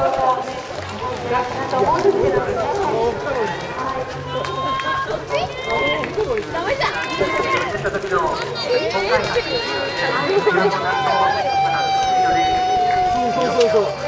そうそうそうそう。